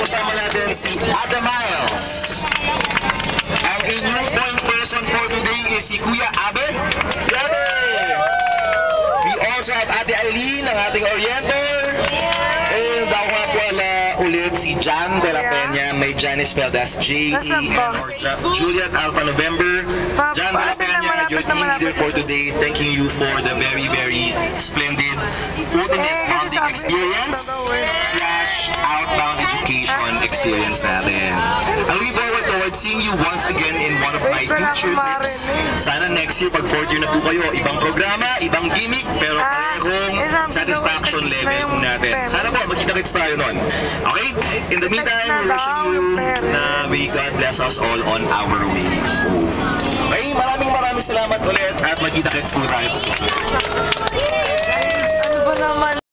kasama natin si Ada Miles. Ang inyong point person for today is si Kuya Abe. Abe! We also have Ate Eileen, ang ating orienter. And ako nga po ala ulit si Jan de la Peña. May Jan is spelled as J-E-N or Juliet Alpha November. Jan de la Peña, your team leader for today. Thanking you for the very, very splendid ultimate bonding experience slash outbound experience natin. I'm looking forward towards seeing you once again in one of my future trips. Sana next year, pag fourth year na po kayo, ibang programa, ibang gimmick, pero parehong satisfaction level po natin. Sana po, magkita-kits tayo nun. Okay? In the meantime, we're wishing you na may God bless us all on our way. Okay, maraming maraming salamat ulit at magkita-kits po tayo sa susunod. Ano ba naman